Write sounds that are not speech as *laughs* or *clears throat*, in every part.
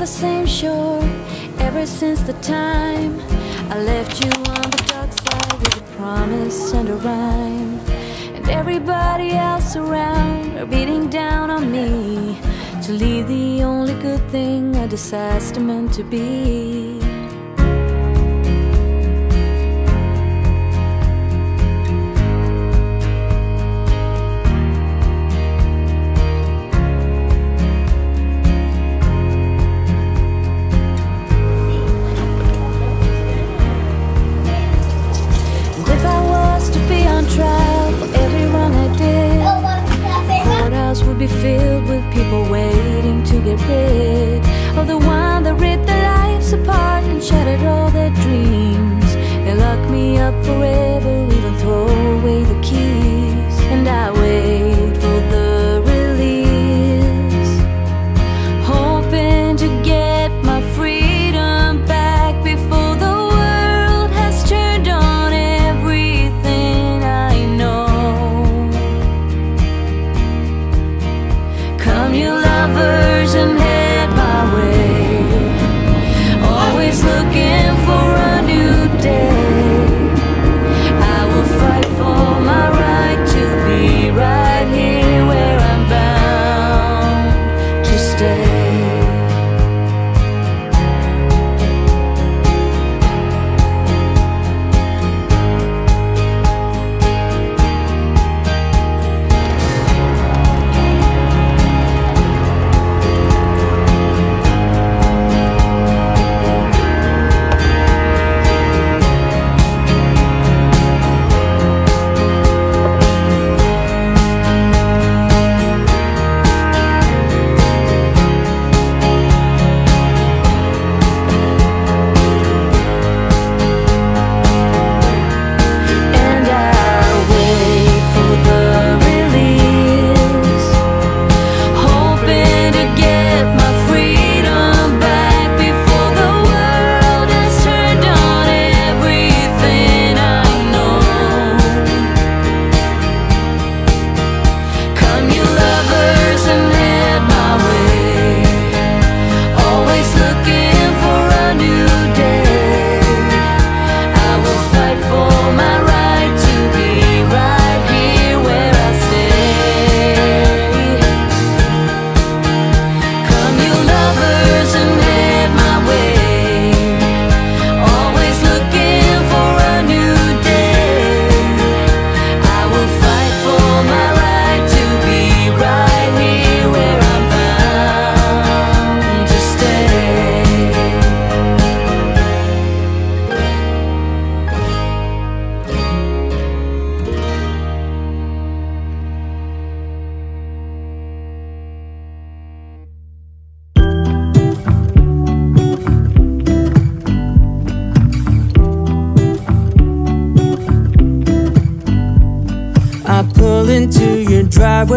the same shore ever since the time I left you on the dark side with a promise and a rhyme. And everybody else around are beating down on me to leave the only good thing a disaster meant to be. People waiting to get rid of the one that ripped their lives apart and shattered all their dreams. They locked me up forever,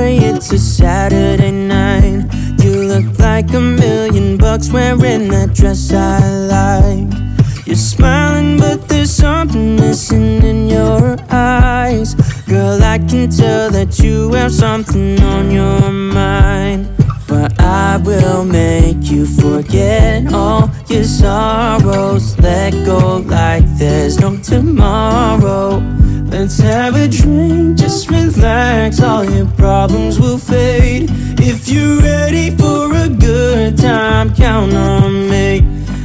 it's a Saturday night. You look like a million bucks wearing that dress I like. You're smiling, but there's something missing in your eyes. Girl, I can tell that you have something on your mind. But I will make you forget all your sorrows. Let go like there's no tomorrow. Let's have a drink, just relax, all your problems will fade. If you're ready for a good time, count on me.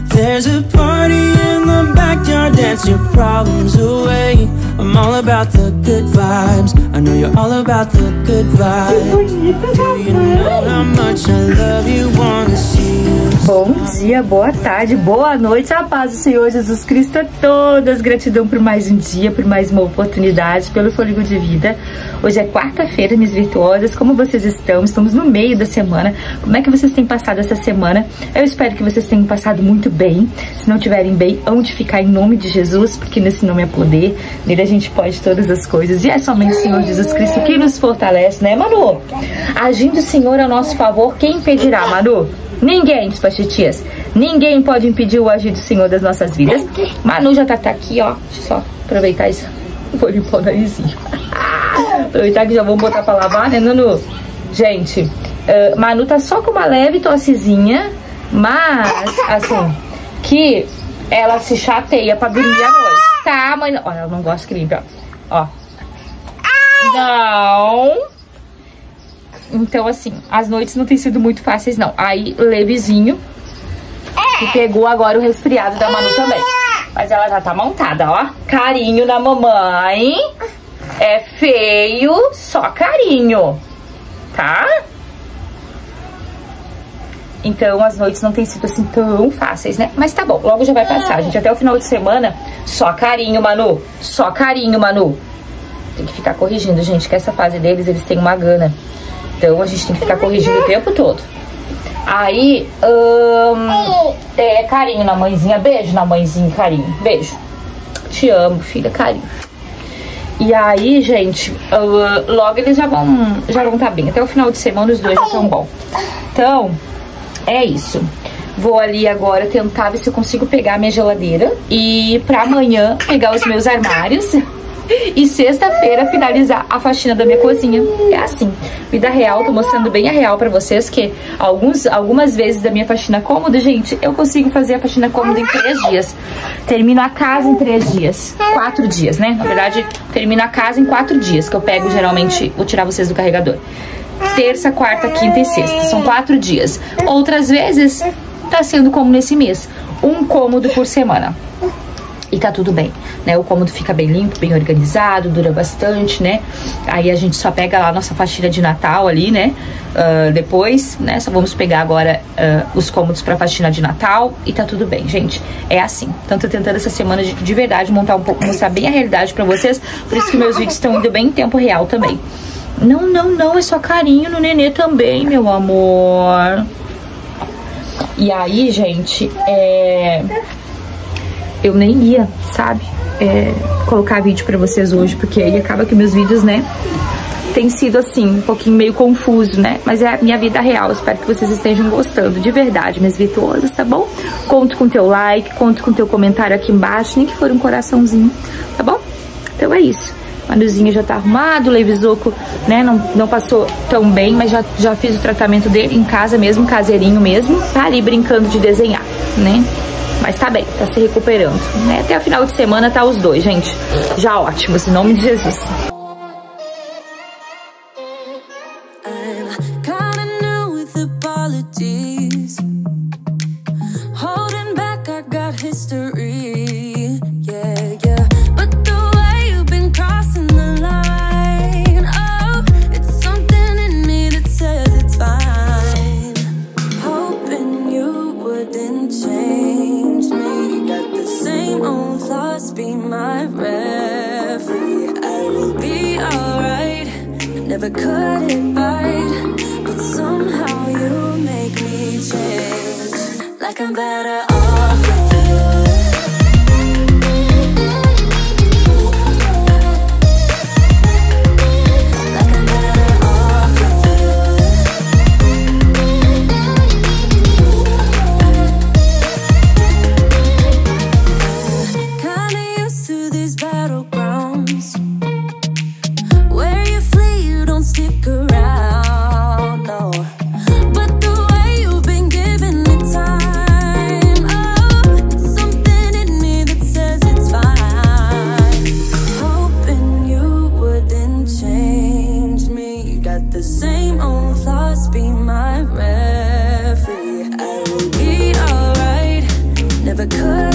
There's a party in the backyard, dance your problems away. I'm all about the good vibes. I know you're all about the good vibes. You know how much I love you? Wanna see you Bom dia, boa tarde, boa noite, a paz do Senhor Jesus Cristo a todas. Gratidão por mais um dia, por mais uma oportunidade, pelo fôlego de vida. Hoje é quarta-feira, minhas virtuosas. Como vocês estão? Estamos no meio da semana. Como é que vocês têm passado essa semana? Eu espero que vocês tenham passado muito bem. Se não estiverem bem, onde ficar em nome de Jesus, porque nesse nome é poder. Nele a gente pode todas as coisas. E é somente o Senhor Jesus Cristo que nos fortalece, né, Manu? Agindo o Senhor a nosso favor, quem impedirá, Manu? Ninguém, despachetias. Ninguém pode impedir o agir do Senhor das nossas vidas. Manu já tá, tá aqui, ó. Deixa eu só aproveitar isso. Vou limpar o narizinho. *laughs* aproveitar que já vamos botar pra lavar, né, Nanu? Gente, uh, Manu tá só com uma leve tossezinha, mas, assim, que ela se chateia pra dormir à noite. Tá, mãe? Olha, ela não gosta que limpe, ó. Ó. Não. Então, assim, as noites não têm sido muito fáceis, não. Aí, levezinho. E pegou agora o resfriado da Manu também. Mas ela já tá montada, ó. Carinho na mamãe. É feio, só carinho. Tá? Então as noites não têm sido assim tão fáceis, né? Mas tá bom, logo já vai passar, gente. Até o final de semana, só carinho, Manu. Só carinho, Manu. Tem que ficar corrigindo, gente, que essa fase deles, eles têm uma gana. Então a gente tem que ficar corrigindo o tempo todo. Aí, hum, é carinho na mãezinha. Beijo na mãezinha, carinho. Beijo. Te amo, filha, carinho. E aí, gente, uh, logo eles já vão já vão estar tá bem. Até o final de semana os dois já estão bom. Então, é isso. Vou ali agora tentar ver se eu consigo pegar a minha geladeira e pra amanhã pegar os meus armários e sexta-feira finalizar a faxina da minha cozinha. É assim, vida real, tô mostrando bem a real pra vocês que alguns, algumas vezes da minha faxina cômoda, gente, eu consigo fazer a faxina cômoda em três dias. Termino a casa em três dias, quatro dias, né? Na verdade, termino a casa em quatro dias, que eu pego geralmente, vou tirar vocês do carregador terça, quarta, quinta e sexta. São quatro dias. Outras vezes, tá sendo como nesse mês. Um cômodo por semana. E tá tudo bem, né? O cômodo fica bem limpo, bem organizado, dura bastante, né? Aí a gente só pega lá a nossa faxina de Natal ali, né? Uh, depois, né? Só vamos pegar agora uh, os cômodos pra faxina de Natal e tá tudo bem, gente. É assim. Tanto eu tentando essa semana de, de verdade montar um pouco, mostrar bem a realidade pra vocês. Por isso que meus vídeos estão indo bem em tempo real também. Não, não, não, é só carinho no nenê também, meu amor. E aí, gente, é... Eu nem ia, sabe? É... Colocar vídeo pra vocês hoje, porque aí acaba que meus vídeos, né? Tem sido assim, um pouquinho meio confuso, né? Mas é a minha vida real. Espero que vocês estejam gostando, de verdade, minhas virtuosas, tá bom? Conto com teu like, conto com teu comentário aqui embaixo, nem que for um coraçãozinho, tá bom? Então é isso. Manuzinho já tá arrumado, o né, não, não passou tão bem, mas já, já fiz o tratamento dele em casa mesmo, caseirinho mesmo. Tá ali brincando de desenhar, né? Mas tá bem, tá se recuperando. Né? Até o final de semana tá os dois, gente. Já ótimo, em nome de Jesus. Never cut it right But somehow you make me change. Like I'm better off change me.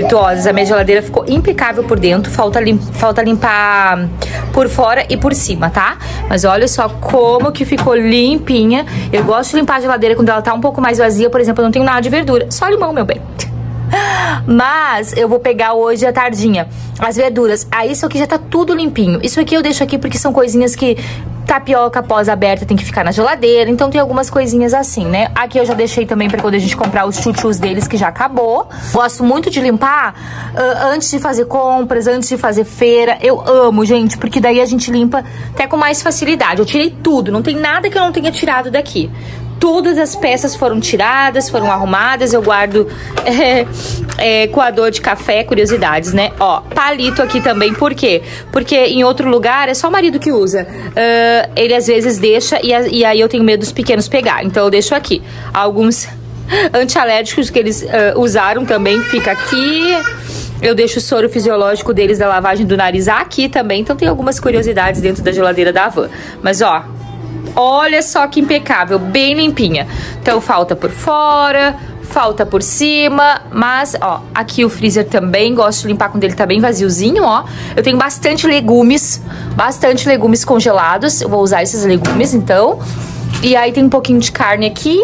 Virtuosas, a minha geladeira ficou impecável por dentro, falta, lim falta limpar por fora e por cima, tá? Mas olha só como que ficou limpinha. Eu gosto de limpar a geladeira quando ela tá um pouco mais vazia, por exemplo, eu não tenho nada de verdura, só limão, meu bem. *laughs* Mas eu vou pegar hoje à tardinha as verduras. Aí isso aqui já tá tudo limpinho. Isso aqui eu deixo aqui porque são coisinhas que tapioca pós-aberta tem que ficar na geladeira. Então tem algumas coisinhas assim, né? Aqui eu já deixei também pra quando a gente comprar os chuchus deles, que já acabou. Gosto muito de limpar ah, antes de fazer compras, antes de fazer feira. Eu amo, gente, porque daí a gente limpa até com mais facilidade. Eu tirei tudo, não tem nada que eu não tenha tirado daqui. Todas as peças foram tiradas, foram arrumadas. Eu guardo *laughs* é, é, coador de café, curiosidades, né? Ó, palito aqui também, por quê? Porque em outro lugar é só o marido que usa. Ah, ele às vezes deixa e, e aí eu tenho medo dos pequenos pegar. Então eu deixo aqui. Alguns *laughs* antialérgicos que eles ah, usaram também fica aqui. Eu deixo o soro fisiológico deles da lavagem do nariz aqui também. Então tem algumas curiosidades dentro da geladeira da van. Mas ó, Olha só que impecável, bem limpinha. Então falta por fora, falta por cima, mas ó, aqui o freezer também gosto de limpar quando ele tá bem vaziozinho, ó. Eu tenho bastante legumes, bastante legumes congelados. Eu vou usar esses legumes então. E aí tem um pouquinho de carne aqui.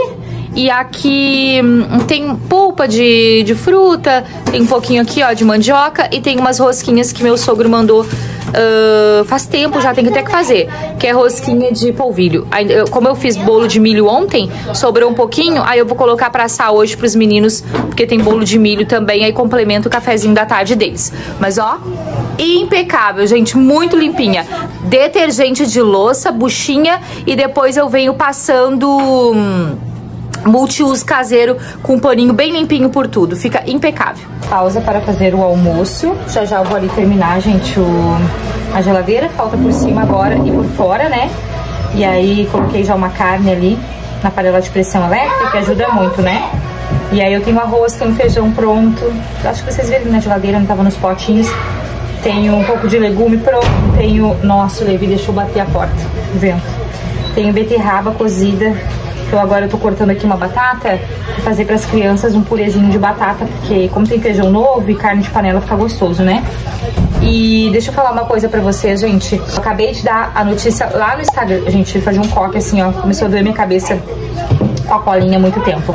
E aqui hum, tem polpa de, de fruta, tem um pouquinho aqui, ó, de mandioca e tem umas rosquinhas que meu sogro mandou ah, faz tempo, já tem que até que fazer, que é rosquinha de polvilho. Aí, eu- como eu fiz bolo de milho ontem, sobrou um pouquinho, aí eu vou colocar pra assar hoje pros meninos, porque tem bolo de milho também, aí complementa o cafezinho da tarde deles. Mas ó, impecável, gente, muito limpinha. Detergente de louça, buchinha e depois eu venho passando hum, multiuso caseiro com um paninho bem limpinho por tudo. Fica impecável. Pausa para fazer o almoço. Já já eu vou ali terminar, gente, o, a geladeira. Falta por cima agora e por fora, né? E aí coloquei já uma carne ali na panela de pressão elétrica, que ajuda muito, né? E aí eu tenho arroz, tenho feijão pronto. Acho que vocês viram na geladeira, não tava nos potinhos. Tenho um pouco de legume pronto. Tenho... Nossa, o Levi deixou bater a porta. Vento. Tenho beterraba cozida. Então agora eu tô cortando aqui uma batata pra fazer pras crianças um purezinho de batata, porque como tem feijão novo e carne de panela fica gostoso, né? E deixa eu falar uma coisa pra vocês, gente. Eu acabei de dar a notícia lá no Instagram. Gente, fazer um coque assim, ó. Começou a doer minha cabeça com a colinha há muito tempo.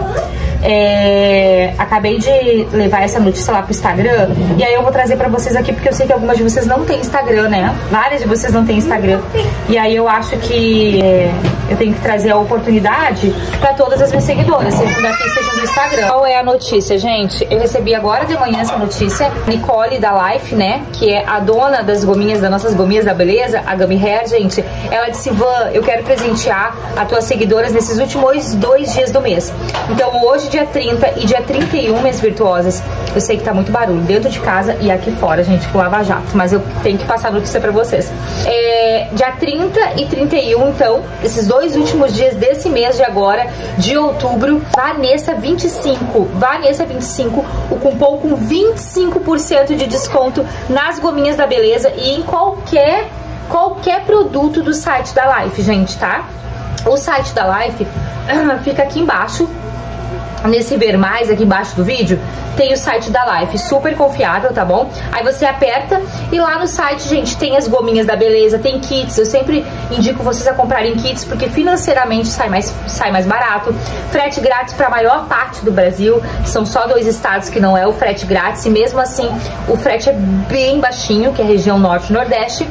É, acabei de levar essa notícia lá pro Instagram e aí eu vou trazer pra vocês aqui porque eu sei que algumas de vocês não têm Instagram, né? Várias de vocês não têm Instagram. E aí eu acho que é, eu tenho que trazer a oportunidade pra todas as minhas seguidoras, sejam daqui, sejam do Instagram. Qual é a notícia, gente? Eu recebi agora de manhã essa notícia. Nicole da Life, né? Que é a dona das gominhas, das nossas gominhas da beleza, a Gummy Hair, gente. Ela disse, Van, eu quero presentear as tuas seguidoras nesses últimos dois dias do mês. Então hoje, dia 30 e dia 31, minhas virtuosas, eu sei que tá muito barulho dentro de casa e aqui fora, gente, com Lava Jato. Mas eu tenho que passar a notícia pra vocês. É, dia 30 e 31, então, esses dois últimos dias desse mês de agora, de outubro, Vanessa 25. Vanessa 25, o cupom com 25% de desconto nas gominhas da beleza e em qualquer qualquer produto do site da Life, gente, tá? O site da Life *clears throat* fica aqui embaixo nesse ver mais aqui embaixo do vídeo, tem o site da Life, super confiável, tá bom? Aí você aperta e lá no site, gente, tem as gominhas da beleza, tem kits. Eu sempre indico vocês a comprarem kits porque financeiramente sai mais, sai mais barato. Frete grátis para a maior parte do Brasil. São só dois estados que não é o frete grátis e mesmo assim o frete é bem baixinho, que é a região norte e nordeste.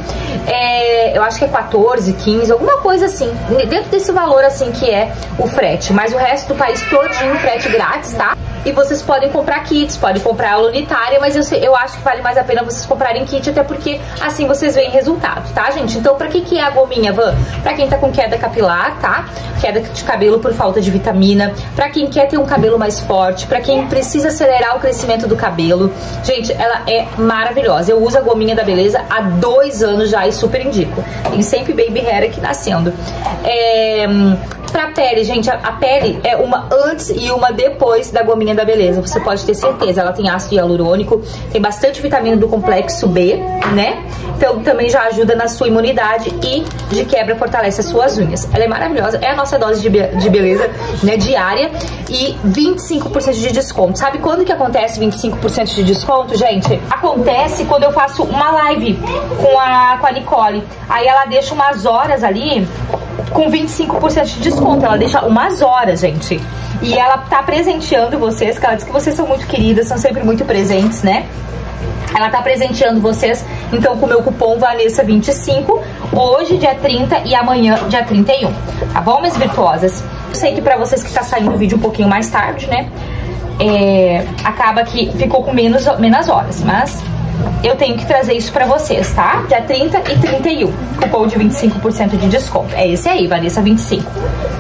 É, eu acho que é 14, 15, alguma coisa assim. Dentro desse valor assim que é o frete. Mas o resto do país todinho frete grátis, tá? E vocês podem comprar kits, podem comprar aula unitária, mas eu, eu acho que vale mais a pena vocês comprarem kit, até porque assim vocês veem resultado, tá, gente? Então, pra que, que é a gominha, Van? Pra quem tá com queda capilar, tá? Queda de cabelo por falta de vitamina, pra quem quer ter um cabelo mais forte, pra quem precisa acelerar o crescimento do cabelo. Gente, ela é maravilhosa. Eu uso a gominha da beleza há dois anos já e super indico. Tem sempre baby hair aqui nascendo. É Pra pele, gente, a, a, pele é uma antes e uma depois da gominha da beleza. Você pode ter certeza. Ela tem ácido hialurônico, tem bastante vitamina do complexo B, né? Então também já ajuda na sua imunidade e de quebra fortalece as suas unhas. Ela é maravilhosa, é a nossa dose de, be de beleza, né, diária e 25% de desconto. Sabe quando que acontece 25% de desconto, gente? Acontece quando eu faço uma live com a, com a Nicole. Aí ela deixa umas horas ali com 25% de desconto. Ela deixa umas horas, gente. E ela tá presenteando vocês, que ela diz que vocês são muito queridas, são sempre muito presentes, né? Ela tá presenteando vocês, então, com o meu cupom Vanessa25, hoje, dia 30 e amanhã, dia 31. Tá bom, minhas virtuosas? Eu sei que pra vocês que tá saindo o vídeo um pouquinho mais tarde, né? É, acaba que ficou com menos, menos horas, mas eu tenho que trazer isso pra vocês, tá? Dia 30 e 31. Cupom de 25% de desconto. É esse aí, Vanessa 25.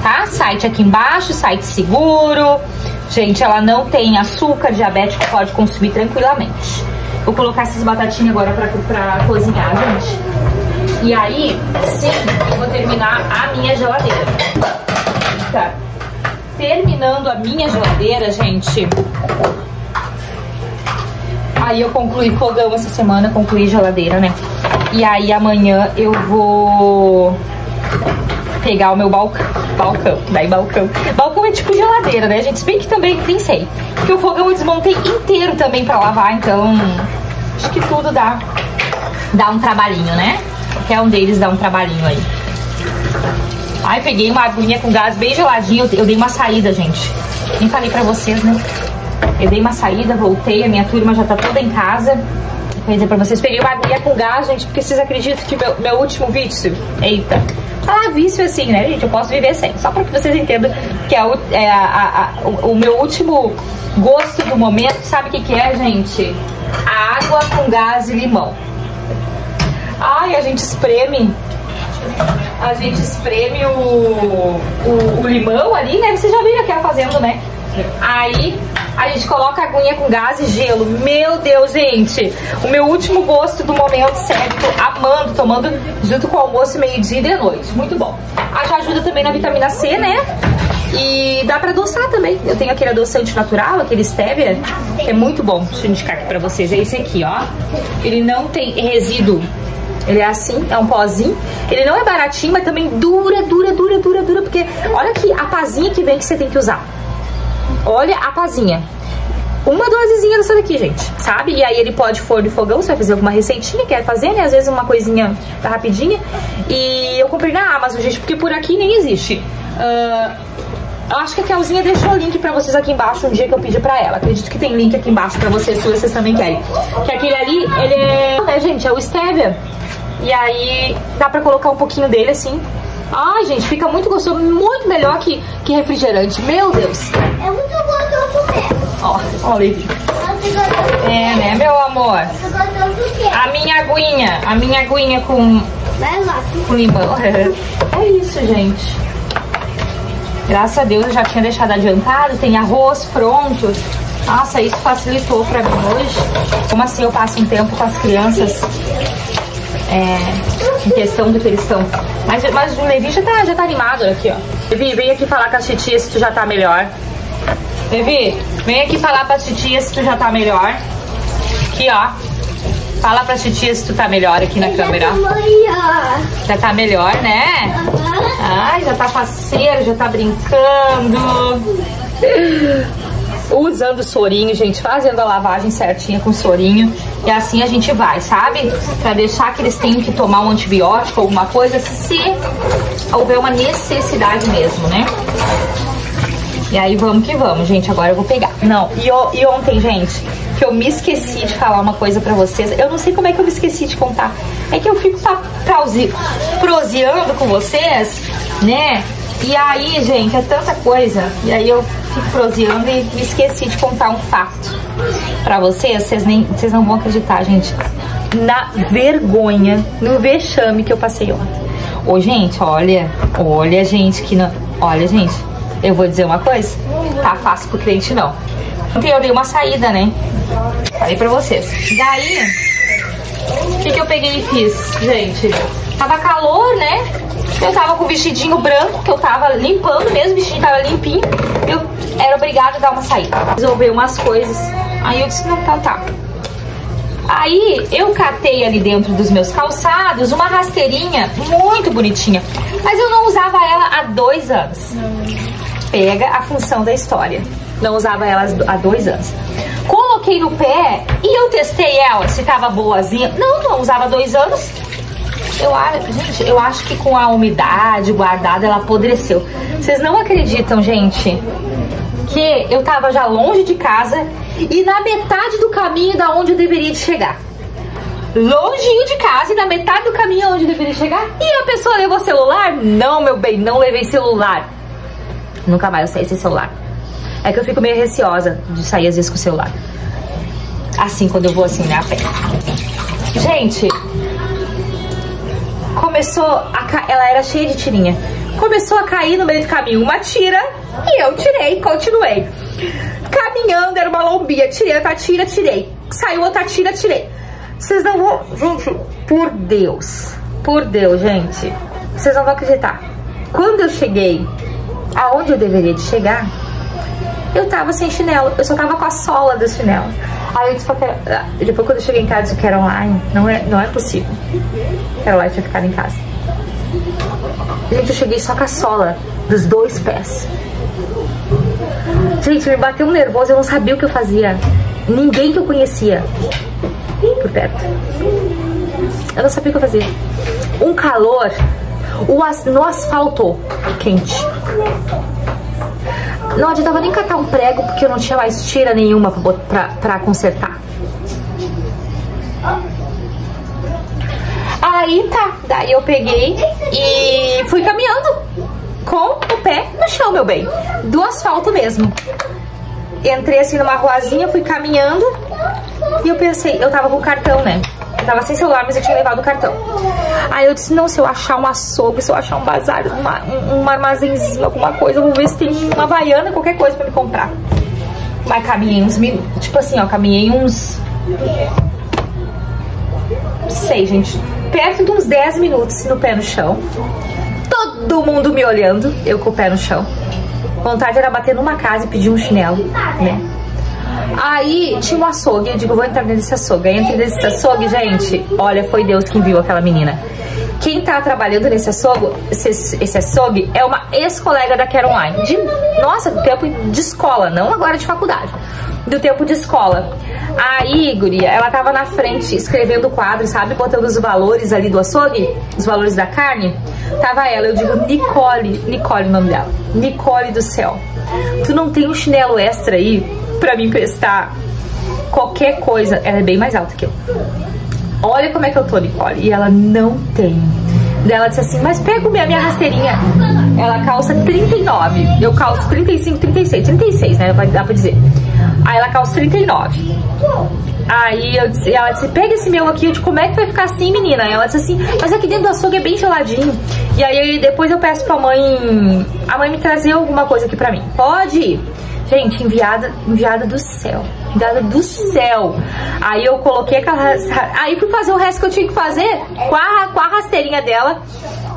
Tá? Site aqui embaixo, site seguro. Gente, ela não tem açúcar, diabético pode consumir tranquilamente. Vou colocar essas batatinhas agora pra, pra cozinhar, gente. E aí, sim, eu vou terminar a minha geladeira. Tá. Terminando a minha geladeira, gente, Aí eu concluí fogão essa semana, concluí geladeira, né? E aí amanhã eu vou pegar o meu balcão. Balcão, daí balcão. Balcão é tipo geladeira, né, gente? Se bem que também pensei. Porque o fogão eu desmontei inteiro também pra lavar, então acho que tudo dá, dá um trabalhinho, né? Qualquer um deles dá um trabalhinho aí. Ai, peguei uma aguinha com gás bem geladinho. Eu dei uma saída, gente. Nem falei pra vocês, né? Eu dei uma saída, voltei, a minha turma já tá toda em casa. Vou dizer pra vocês, peguei uma com gás, gente, porque vocês acreditam que meu, meu último vício, eita, falar vício assim, né, gente, eu posso viver sem, só pra que vocês entendam que é, o, é a, a, a, o, o, meu último gosto do momento, sabe o que que é, gente? A água com gás e limão. Ai, a gente espreme a gente espreme o, o, o, limão ali, né? Vocês já viram aqui ela fazendo, né? Aí a gente coloca a aguinha com gás e gelo. Meu Deus, gente. O meu último gosto do momento. Tô amando, tomando junto com o almoço meio-dia e de noite. Muito bom. Já ajuda também na vitamina C, né? E dá pra adoçar também. Eu tenho aquele adoçante natural, aquele stevia, que é muito bom. Deixa eu indicar aqui pra vocês. É esse aqui, ó. Ele não tem resíduo ele é assim, é um pozinho. Ele não é baratinho, mas também dura, dura, dura, dura, dura. Porque olha aqui a pazinha que vem que você tem que usar. Olha a pazinha. Uma dosezinha dessa daqui, gente, sabe? E aí ele pode for de fogão, você vai fazer alguma receitinha, quer fazer, né? Às vezes uma coisinha rapidinha. E eu comprei na Amazon, gente, porque por aqui nem existe. Uh, acho que a Kelzinha deixou o link pra vocês aqui embaixo um dia que eu pedi pra ela. Acredito que tem link aqui embaixo pra vocês, se vocês também querem. Que aquele ali, ele é... Né, gente, é o Stevia. E aí dá pra colocar um pouquinho dele assim Ai, gente, fica muito gostoso, muito melhor que, que refrigerante. Meu Deus. É muito gostoso mesmo. Ó, ó, Olivia. É, né, meu amor? A minha aguinha, a minha aguinha com, com limão. *laughs* É isso, gente. Graças a Deus eu já tinha deixado adiantado, tem arroz pronto. Nossa, isso facilitou pra mim hoje. Como assim eu passo um tempo com as crianças é, em questão do que eles estão. Mas, mas o Levi já tá, já tá animado aqui, ó. Levi, vem aqui falar com as titias se tu já tá melhor. Levi, vem aqui falar pra titias se tu já tá melhor. Aqui, ó. Fala pra titia se tu tá melhor aqui na câmera. Já tá melhor. Já tá melhor, né? Ai, já tá faceiro, já tá brincando. *laughs* Usando sorinho, gente, fazendo a lavagem certinha com sorinho. E assim a gente vai, sabe? Pra deixar que eles tenham que tomar um antibiótico, alguma coisa, se houver uma necessidade mesmo, né? E aí vamos que vamos, gente. Agora eu vou pegar. Não, e, e ontem, gente, que eu me esqueci de falar uma coisa pra vocês. Eu não sei como é que eu me esqueci de contar. É que eu fico proseando com vocês, né? E aí, gente, é tanta coisa. E aí eu fico proseando e me esqueci de contar um fato pra vocês. Vocês, nem, vocês não vão acreditar, gente. Na vergonha, no vexame que eu passei ontem. Ô, gente, olha, olha, gente, que não. Olha, gente, eu vou dizer uma coisa. Tá fácil pro cliente, não. Ontem eu dei uma saída, né? Falei pra vocês. Daí, o que, que eu peguei e fiz, gente? Tava calor, né? Eu tava com o vestidinho branco, que eu tava limpando mesmo, o vestidinho tava limpinho. Eu era obrigada a dar uma saída. Resolver umas coisas. Aí eu disse, não, tá, tá. Aí eu catei ali dentro dos meus calçados uma rasteirinha muito bonitinha. Mas eu não usava ela há dois anos. Pega a função da história. Não usava ela há dois anos. Coloquei no pé e eu testei ela se tava boazinha. Não, não usava há dois anos. Eu acho, gente, eu acho que com a umidade guardada ela apodreceu. Vocês não acreditam, gente, que eu tava já longe de casa e na metade do caminho da onde eu deveria chegar. Longinho de casa e na metade do caminho onde eu deveria chegar. E a pessoa levou celular? Não, meu bem, não levei celular. Nunca mais eu saí sem celular. É que eu fico meio receosa de sair às vezes com o celular. Assim, quando eu vou assim, né, a pé. Gente, começou a ca... ela era cheia de tirinha. Começou a cair no meio do caminho uma tira e eu tirei, continuei. Caminhando, era uma lombia, tirei outra tira, tirei. Saiu outra tira, tirei. Vocês não vão... Gente, por Deus, por Deus, gente. Vocês não vão acreditar. Quando eu cheguei aonde eu deveria de chegar, eu tava sem chinelo. Eu só tava com a sola do chinelo. Aí eu disse pra Depois quando eu cheguei em casa, eu disse, Caroline, não é, não é possível. Caroline tinha ficado em casa. Gente, eu cheguei só com a sola dos dois pés. Gente, me bateu um nervoso, eu não sabia o que eu fazia. Ninguém que eu conhecia por perto. Eu não sabia o que eu fazia. Um calor, o as, no asfalto quente. Não adiantava nem catar um prego porque eu não tinha mais tira nenhuma pra, pra, pra consertar. Aí tá, daí eu peguei e fui caminhando com o pé no chão, meu bem. Do asfalto mesmo. Entrei assim numa ruazinha, fui caminhando e eu pensei, eu tava com cartão, né? Tava sem celular, mas eu tinha levado o cartão. Aí eu disse, não, se eu achar um açougue, se eu achar um bazar, uma, um, um armazenzinho, alguma coisa, eu vou ver se tem uma havaiana, qualquer coisa pra me comprar. Mas caminhei uns minutos, tipo assim, ó, caminhei uns... Não sei, gente, perto de uns 10 minutos no pé no chão. Todo mundo me olhando, eu com o pé no chão. Vontade era bater numa casa e pedir um chinelo, né? Aí tinha um açougue, eu digo, vou entrar nesse açougue. Aí entrei nesse açougue, gente, olha, foi Deus quem viu aquela menina. Quem tá trabalhando nesse açougue, esse, esse açougue, é uma ex-colega da Caroline. De, nossa, do tempo de escola, não agora de faculdade. Do tempo de escola. Aí, guria, ela tava na frente escrevendo o quadro, sabe? Botando os valores ali do açougue, os valores da carne. Tava ela, eu digo, Nicole, Nicole o nome dela. Nicole do céu. Tu não tem um chinelo extra aí pra me emprestar qualquer coisa. Ela é bem mais alta que eu. Olha como é que eu tô, Nicole. E ela não tem. Ela disse assim, mas pega minha, minha rasteirinha. Ela calça 39. Eu calço 35, 36. 36, né? Dá pra dizer. Aí ela calça 39. Aí eu disse, ela disse, pega esse meu aqui. Eu disse, como é que vai ficar assim, menina? Ela disse assim, mas aqui dentro do açougue é bem geladinho. E aí depois eu peço pra mãe, a mãe me trazer alguma coisa aqui pra mim. Pode? Gente, enviada, enviada do céu. Enviada do céu. Aí eu coloquei aquela. Aí fui fazer o resto que eu tinha que fazer com a, com a rasteirinha dela.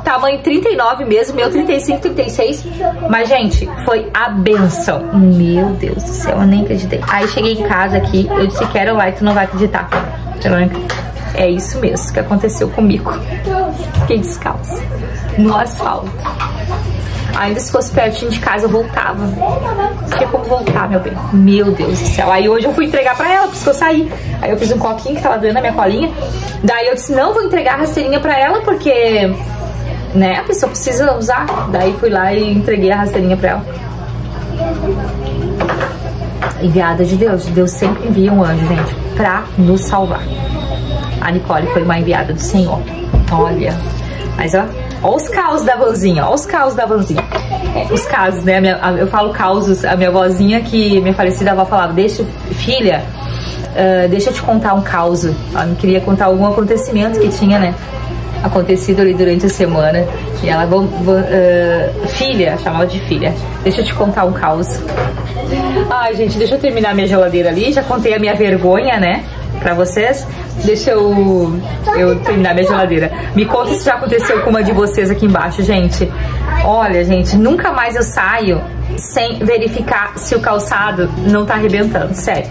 Tamanho 39 mesmo, meu 35, 36. Mas, gente, foi a benção. Meu Deus do céu, eu nem acreditei. Aí cheguei em casa aqui, eu disse, quero lá e tu não vai acreditar. É isso mesmo que aconteceu comigo. Fiquei descalça. No asfalto. Ainda se fosse pertinho de casa, eu voltava. Não tinha como voltar, meu bem. Meu Deus do céu. Aí hoje eu fui entregar pra ela, por isso que eu saí. Aí eu fiz um coquinho que tava doendo a minha colinha. Daí eu disse, não, vou entregar a rasteirinha pra ela, porque né, a pessoa precisa usar. Daí fui lá e entreguei a rasteirinha pra ela. Enviada de Deus. Deus sempre envia um anjo, gente, pra nos salvar. A Nicole foi uma enviada do Senhor. Olha. Mas ó, ó os caos da vanzinha, ó os caos da vanzinha. É, os casos, né? Minha, eu falo causos, a minha vozinha que minha falecida avó falava, deixa, filha, uh, deixa eu te contar um caos. Ela me queria contar algum acontecimento que tinha, né? Acontecido ali durante a semana. E ela, uh, filha, chamava de filha, deixa eu te contar um caos. Ai, gente, deixa eu terminar minha geladeira ali. Já contei a minha vergonha, né? Pra vocês. Deixa eu, eu terminar minha geladeira. Me conta se já aconteceu com uma de vocês aqui embaixo, gente. Olha, gente, nunca mais eu saio sem verificar se o calçado não tá arrebentando, sério.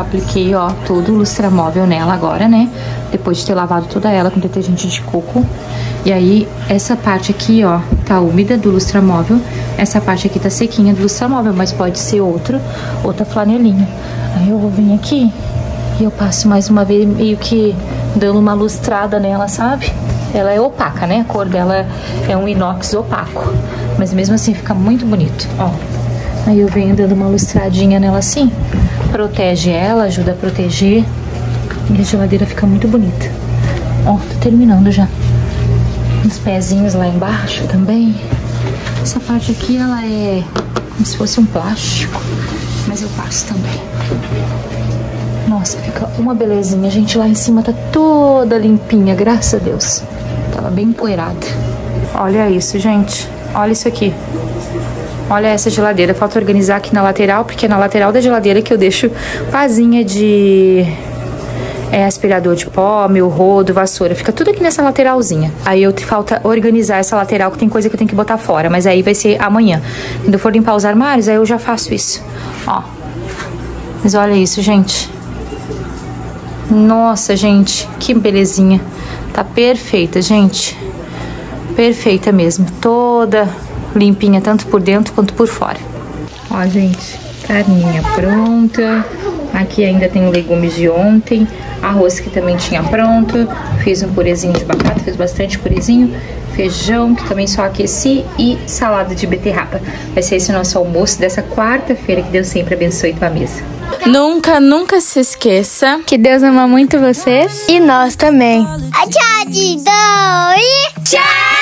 apliquei, ó, todo o lustramóvel nela agora, né? Depois de ter lavado toda ela com detergente de coco. E aí, essa parte aqui, ó, tá úmida do lustramóvel. Essa parte aqui tá sequinha do lustramóvel, mas pode ser outra, outra flanelinha. Aí eu vou vir aqui e eu passo mais uma vez meio que dando uma lustrada nela, sabe? Ela é opaca, né? A cor dela é um inox opaco. Mas mesmo assim fica muito bonito, ó. Aí eu venho dando uma lustradinha nela assim. Protege ela, ajuda a proteger. E a geladeira fica muito bonita. Ó, tô terminando já. Os pezinhos lá embaixo também. Essa parte aqui, ela é como se fosse um plástico. Mas eu passo também. Nossa, fica uma belezinha. Gente, lá em cima tá toda limpinha, graças a Deus. Tava bem empoeirada. Olha isso, gente. Olha isso aqui. Olha essa geladeira. Falta organizar aqui na lateral, porque é na lateral da geladeira que eu deixo vasinha de é, aspirador de pó, meu rodo, vassoura. Fica tudo aqui nessa lateralzinha. Aí eu te falta organizar essa lateral, que tem coisa que eu tenho que botar fora. Mas aí vai ser amanhã. Quando eu for limpar os armários, aí eu já faço isso. Ó. Mas olha isso, gente. Nossa, gente, que belezinha. Tá perfeita, gente. Perfeita mesmo. Toda limpinha, tanto por dentro quanto por fora. Ó, gente, carninha pronta. Aqui ainda tem legumes de ontem. Arroz que também tinha pronto. Fiz um purezinho de batata, fiz bastante purezinho. Feijão, que também só aqueci. E salada de beterraba. Vai ser esse o nosso almoço dessa quarta-feira. Que Deus sempre abençoe tua mesa. Nunca, nunca se esqueça Que Deus ama muito vocês. e nós também. Tchau, Didão. E tchau.